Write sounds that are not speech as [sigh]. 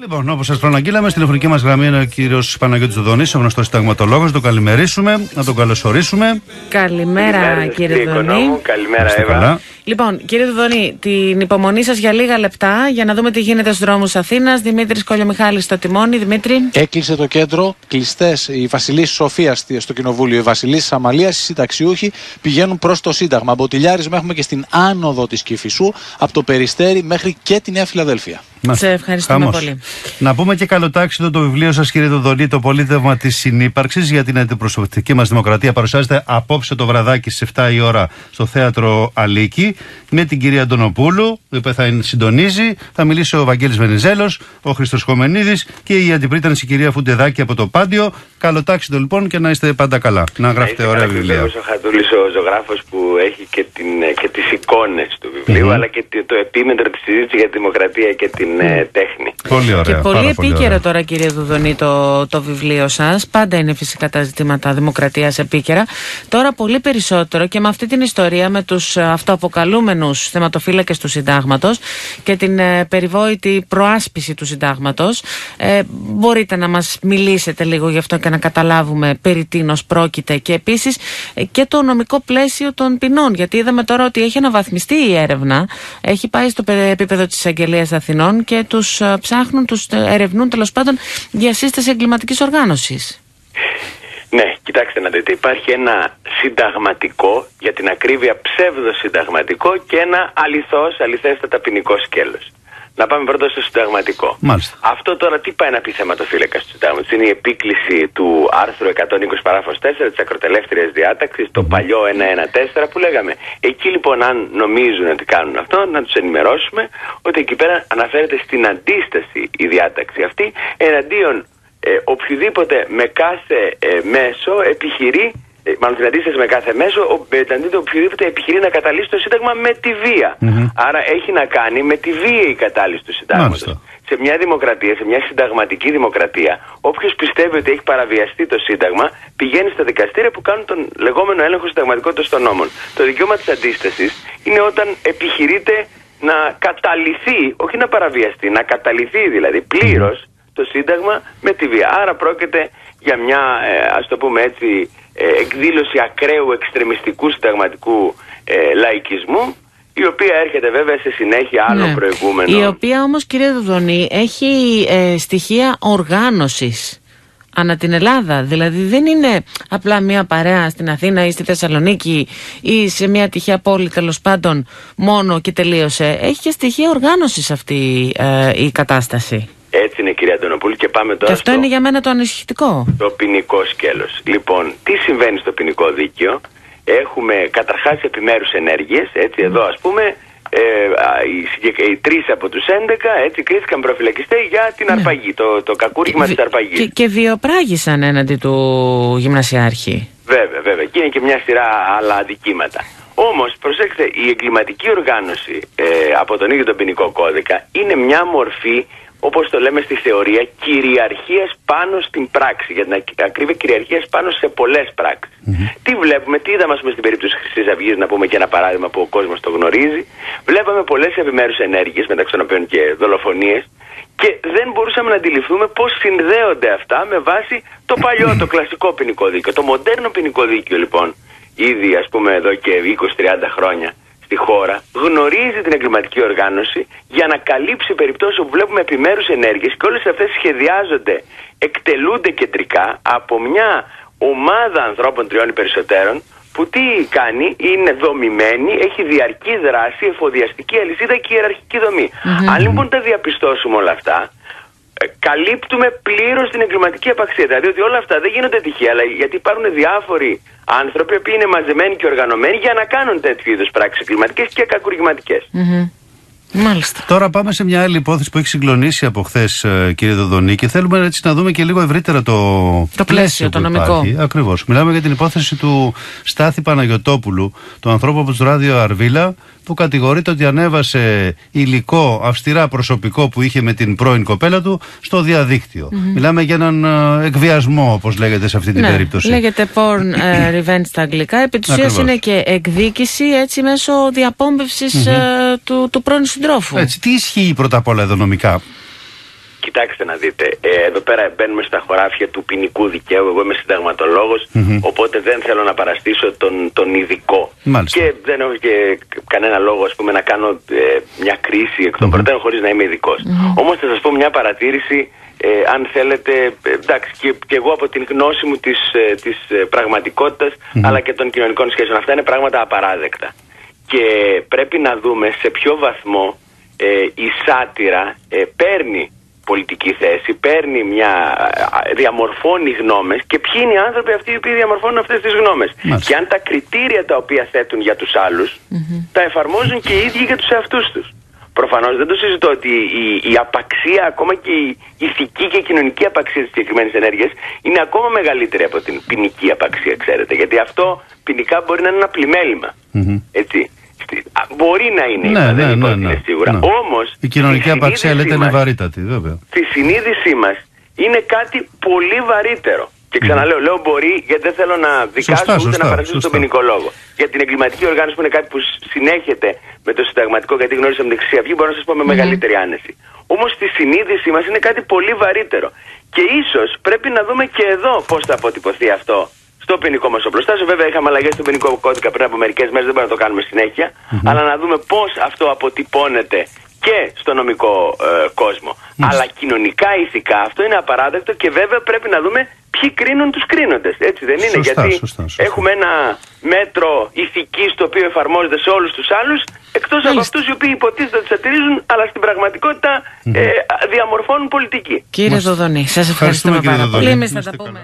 Λοιπόν, όπως σας προαναγγείλαμε, στην τηλεφωνική μας γραμμή είναι ο κύριος Παναγιώτης Δοδονή, ο γνωστός συνταγματολόγος. Να τον καλημερίσουμε, να τον καλωσορίσουμε. Καλημέρα, κύριε Δοδονή. Καλημέρα, Εύα. Λοιπόν, κύριε Δοδονή, την υπομονή σας για λίγα λεπτά για να δούμε τι γίνεται στους δρόμους Αθήνας. Δημήτρης Κολιομιχάλης στο τιμόνι. Δημήτρη. Έκλεισε το κέντρο, κλειστές η Βασιλή Σοφίας στο Κοινοβούλιο, η Βασιλή Αμαλίας, οι συνταξιούχοι πηγαίνουν προς το Σύνταγμα. Μποτιλιάρισμα έχουμε και στην άνοδο της Κυφισού, από το Περιστέρι μέχρι και τη Νέα Φιλαδέλφια. Σε ευχαριστούμε πολύ. Να πούμε και καλοτάξιδο το βιβλίο σας, κύριε Δοδονή, Το Πολίτευμα της Συνύπαρξης για την αντιπροσωπευτική μας δημοκρατία. Παρουσιάζεται απόψε το βραδάκι στις 7 η ώρα στο θέατρο Αλίκη με την κυρία Αντωνοπούλου, η οποία θα συντονίζει. Θα μιλήσει ο Βαγγέλης Βενιζέλος, ο Χρήστο Χομενίδη και η αντιπρίτανση κυρία Φουντεδάκη από το Πάντιο. Καλοτάξιδο λοιπόν και να είστε πάντα καλά. Να γράφετε ωραία βιβλία. Ο Χατούλη, ο ζωγράφος που έχει και, την, και τις εικόνες του βιβλιου αλλά και το επίμετρο της συζήτησης για τη δημοκρατία και την ε, τέχνη. Πολύ ωραία. Και πολύ επίκαιρο τώρα, κύριε Δουδονή, το, το βιβλίο σας. Πάντα είναι φυσικά τα ζητήματα δημοκρατίας επίκαιρα. Τώρα πολύ περισσότερο και με αυτή την ιστορία με τους αυτοαποκαλούμενους θεματοφύλακες του συντάγματος και την ε, περιβόητη προάσπιση του συντάγματος. Ε, μπορείτε να μας μιλήσετε λίγο γι' αυτό και να καταλάβουμε περί τίνος πρόκειται και επίσης ε, και το νομικό πλαίσιο των ποινών. Γιατί είδαμε τώρα ότι έχει αναβαθμιστεί η έρευνα, έχει πάει στο επίπεδο της Αγγελίας Αθηνών και τους ε, ψάχνουν, τους ερευνούν τέλος πάντων για σύσταση εγκληματικής οργάνωσης. Ναι, κοιτάξτε να δείτε, υπάρχει ένα συνταγματικό, για την ακρίβεια ψεύδο συνταγματικό και ένα αληθώς, αληθέστατα ποινικό σκέλος. Να πάμε πρώτα στο συνταγματικό. Μάλιστα. Αυτό τώρα τι πάει να πει θεματοφύλακα του συντάγματος; Είναι η επίκληση του άρθρου 120 παράφο 4 της ακροτελεύθερης διάταξης, το παλιό 114 που λέγαμε. Εκεί λοιπόν, αν νομίζουν ότι κάνουν αυτό, να τους ενημερώσουμε ότι εκεί πέρα αναφέρεται στην αντίσταση η διάταξη αυτή εναντίον ε, οποιοδήποτε με κάθε ε, μέσο επιχειρεί ε, μάλλον την αντίσταση με κάθε μέσο, ο, το οποιοδήποτε επιχειρεί να καταλύσει το Σύνταγμα με τη βία. Άρα έχει να κάνει με τη βία η κατάλυση του Συντάγματος. Σε μια δημοκρατία, σε μια συνταγματική δημοκρατία, όποιος πιστεύει ότι έχει παραβιαστεί το Σύνταγμα, πηγαίνει στα δικαστήρια που κάνουν τον λεγόμενο έλεγχο συνταγματικότητας των νόμων. Το δικαίωμα της αντίστασης είναι όταν επιχειρείται να καταλυθεί, όχι να παραβιαστεί, να καταλυθεί δηλαδή πλήρως το Σύνταγμα με τη βία. Άρα πρόκειται για μια, ε, ας το πούμε έτσι, ε, εκδήλωση ακραίου εξτρεμιστικού συνταγματικού ε, λαϊκισμού η οποία έρχεται βέβαια σε συνέχεια άλλων ναι. προηγούμενων. Η οποία όμως κύριε Δοδονή έχει ε, στοιχεία οργάνωσης ανά την Ελλάδα. Δηλαδή δεν είναι απλά μια παρέα στην Αθήνα ή στη Θεσσαλονίκη ή σε μια τυχαία πόλη τέλος πάντων μόνο και τελείωσε. Έχει και στοιχεία οργάνωσης αυτή η κατάσταση. Έτσι είναι κυρία Αντωνοπούλη και πάμε τώρα Και αυτό είναι για μένα το ανησυχητικό. Το ποινικό σκέλος. Λοιπόν, τι συμβαίνει στο ποινικό δίκαιο; Έχουμε καταρχάς επιμέρους ενέργειες, έτσι εδώ ας πούμε ε, οι, οι τρεις από τους 11 έτσι κρίθηκαν προφυλακιστέ για την ναι. αρπαγή, το, το κακούργημα της αρπαγής. Και, και βιοπράγησαν έναντι του γυμνασιάρχη. Βέβαια, βέβαια. Και είναι και μια σειρά άλλα αντικείμενα. Όμως, προσέξτε, η εγκληματική οργάνωση ε, από τον ίδιο τον ποινικό κώδικα είναι μια μορφή όπως το λέμε στη θεωρία, κυριαρχίας πάνω στην πράξη. Για την ακρίβεια κυριαρχίας πάνω σε πολλές Τι βλέπουμε, τι είδαμε πούμε, στην περίπτωση της Χρυσής Αυγής, να πούμε και ένα παράδειγμα που ο κόσμος το γνωρίζει. Βλέπαμε πολλές επιμέρους ενέργειες, μεταξύ των οποίων και δολοφονίες, και δεν μπορούσαμε να αντιληφθούμε πώς συνδέονται αυτά με βάση το παλιό, το κλασικό ποινικό δίκαιο. Το μοντέρνο ποινικό δίκαιο λοιπόν, ήδη ας πούμε εδώ και 20-30 χρόνια, στη χώρα γνωρίζει την εγκληματική οργάνωση για να καλύψει περιπτώσεις όπου βλέπουμε επιμέρους ενέργειες και όλες αυτές σχεδιάζονται, εκτελούνται κεντρικά από μια ομάδα ανθρώπων τριών ή περισσότερων που τι κάνει, είναι δομημένη, έχει διαρκή δράση, εφοδιαστική αλυσίδα και ιεραρχική Αν λοιπόν τα διαπιστώσουμε όλα αυτά, ε, καλύπτουμε πλήρως την εγκληματική απαξία. Δηλαδή ότι όλα αυτά δεν γίνονται τυχαία, αλλά γιατί υπάρχουν διάφοροι άνθρωποι που είναι μαζεμένοι και οργανωμένοι για να κάνουν τέτοιου είδους πράξεις εγκληματικές και κακουργηματικές. Μάλιστα. Τώρα πάμε σε μια άλλη υπόθεση που έχει συγκλονίσει από χθες, ε, κύριε Δοδονή, και θέλουμε έτσι να δούμε και λίγο ευρύτερα το, το πλαίσιο, το νομικό. Ακριβώς. Μιλάμε για την υπόθεση του Στάθη Παναγιοτόπουλου, του ανθρώπου από το ράδιο Αρβίλα, που κατηγορείται ότι ανέβασε υλικό αυστηρά προσωπικό που είχε με την πρώην κοπέλα του στο διαδικτυο Μιλάμε για έναν ε, εκβιασμό, όπως λέγεται σε αυτή την ναι, περίπτωση. Λέγεται porn ε, [coughs] revenge στα αγγλικά. Επί της είναι και εκδίκηση έτσι μέσω ε, του, του πρώην συντρόφου. Έτσι, τι ισχύει πρώτα απ' όλα εδώ νομικά; Κοιτάξτε να δείτε, ε, εδώ πέρα μπαίνουμε στα χωράφια του ποινικού δικαίου. Εγώ είμαι συνταγματολόγος, οπότε δεν θέλω να παραστήσω τον, τον ειδικό. Μάλιστα. Και δεν έχω και κανένα λόγο ας πούμε, να κάνω ε, μια κρίση εκ των προτέρων χωρίς να είμαι ειδικός. Όμως θα σας πω μια παρατήρηση, ε, αν θέλετε, ε, εντάξει, και, και εγώ από την γνώση μου της, ε, της ε, πραγματικότητας, αλλά και των κοινωνικών σχέσεων. Αυτά είναι πράγματα απαράδεκτα. Και πρέπει να δούμε σε ποιο βαθμό ε, η σάτυρα ε, παίρνει πολιτική θέση, παίρνει μια, ε, διαμορφώνει γνώμες και ποιοι είναι οι άνθρωποι αυτοί οι οποίοι διαμορφώνουν αυτές τις γνώμες. Μάλιστα. Και αν τα κριτήρια τα οποία θέτουν για τους άλλους, τα εφαρμόζουν και οι ίδιοι για τους εαυτούς τους. Προφανώς δεν το συζητώ ότι η, η απαξία, ακόμα και η ηθική και κοινωνική απαξία της συγκεκριμένης ενέργειας είναι ακόμα μεγαλύτερη από την ποινική απαξία, ξέρετε. Γιατί αυτό ποινικά μπορεί να είναι ένα πλημέλημα. Έτσι. Στη- α, Μπορεί να είναι, Ναι, είπα, δεν ναι, είπα ναι, ότι ναι. είναι σίγουρα. Ναι. Όμως, Η κοινωνική η απαξία συνείδησή λέτε είναι μας- βαρύτατη, βέβαια. στη συνείδησή μας είναι κάτι πολύ βαρύτερο. Και ξαναλέω, λέω μπορεί γιατί δεν θέλω να δικάσω Σωστά, ούτε σωστά, να παρασύρω τον σωστά. ποινικό λόγο. Για την εγκληματική οργάνωση που είναι κάτι που συνέχεται με το συνταγματικό, γιατί γνώρισα με την Χρυσή Αυγή, μπορώ να σας πω με μεγαλύτερη άνεση. Όμως στη συνείδησή μας είναι κάτι πολύ βαρύτερο. Και ίσως πρέπει να δούμε και εδώ πώς θα αποτυπωθεί αυτό στο ποινικό μας οπλοστάσιο. Βέβαια, είχαμε αλλαγές στο ποινικό κώδικα πριν από μερικές μέρες, δεν μπορούμε να το κάνουμε συνέχεια. Αλλά να δούμε πώς αυτό αποτυπώνεται και στο νομικό ε, κόσμο. Αλλά κοινωνικά, ηθικά, αυτό είναι απαράδεκτο και βέβαια πρέπει να δούμε ποιοι κρίνουν τους κρίνοντες. Έτσι δεν είναι, Σωστά, γιατί σωστά, σωστά. έχουμε ένα μέτρο ηθικής το οποίο εφαρμόζεται σε όλους τους άλλους, εκτός από Μάλιστα. αυτούς οι οποίοι υποτίθεται ότι σατυρίζουν, αλλά στην πραγματικότητα ε, διαμορφώνουν πολιτική. Κύριε Δοδονή, σας ευχαριστούμε, Ευχαριστούμε, κύριε πάρα Δοδονή. πολύ. Εμείς θα Είστε τα καλά. πούμε.